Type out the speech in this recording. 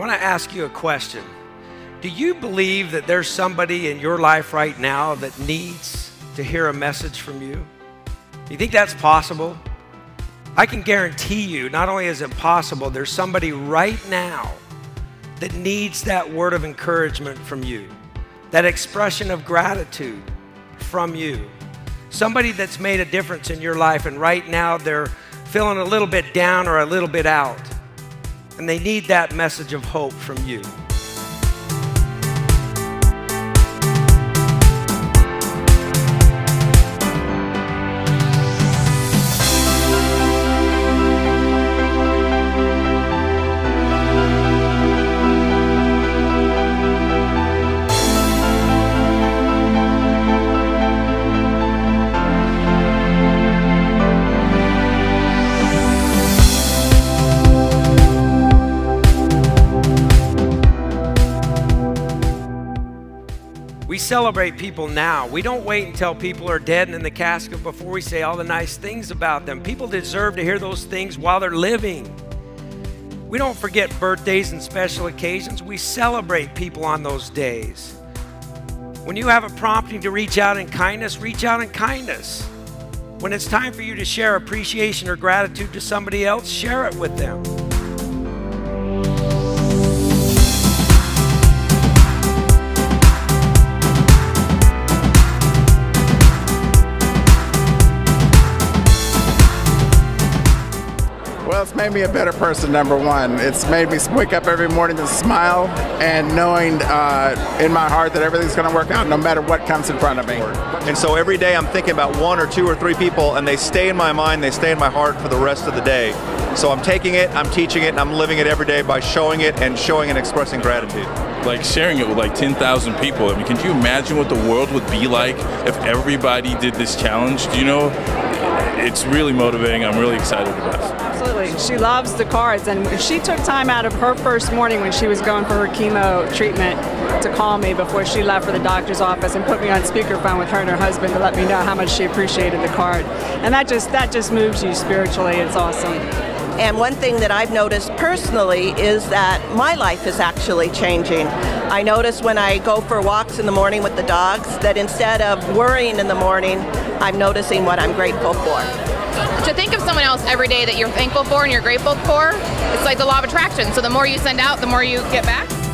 want to ask you a question. Do you believe that there's somebody in your life right now that needs to hear a message from you? You think that's possible? I can guarantee you, not only is it possible, there's somebody right now that needs that word of encouragement from you, that expression of gratitude from you. Somebody that's made a difference in your life, and right now they're feeling a little bit down or a little bit out, and they need that message of hope from you. Celebrate people now. We don't wait until people are dead and in the casket before we say all the nice things about them. People deserve to hear those things while they're living. We don't forget birthdays and special occasions. We celebrate people on those days. When you have a prompting to reach out in kindness, reach out in kindness. When it's time for you to share appreciation or gratitude to somebody else, share it with them. Made me a better person, number one. It's made me wake up every morning and smile and knowing uh, in my heart that everything's going to work out no matter what comes in front of me. And so every day I'm thinking about one or two or three people and they stay in my mind, they stay in my heart for the rest of the day. So I'm taking it, I'm teaching it, and I'm living it every day by showing it and showing and expressing gratitude. Like sharing it with like 10,000 people. I mean, can you imagine what the world would be like if everybody did this challenge? Do you know? It's really motivating. I'm really excited about it. Absolutely. She loves the cards. And she took time out of her first morning when she was going for her chemo treatment to call me before she left for the doctor's office and put me on speakerphone with her and her husband to let me know how much she appreciated the card. And that just that just moves you spiritually. It's awesome. And one thing that I've noticed personally is that my life is actually changing. I notice when I go for walks in the morning with the dogs that instead of worrying in the morning, I'm noticing what I'm grateful for to think of someone else every day that you're thankful for and you're grateful for, it's like the law of attraction. So the more you send out, the more you get back.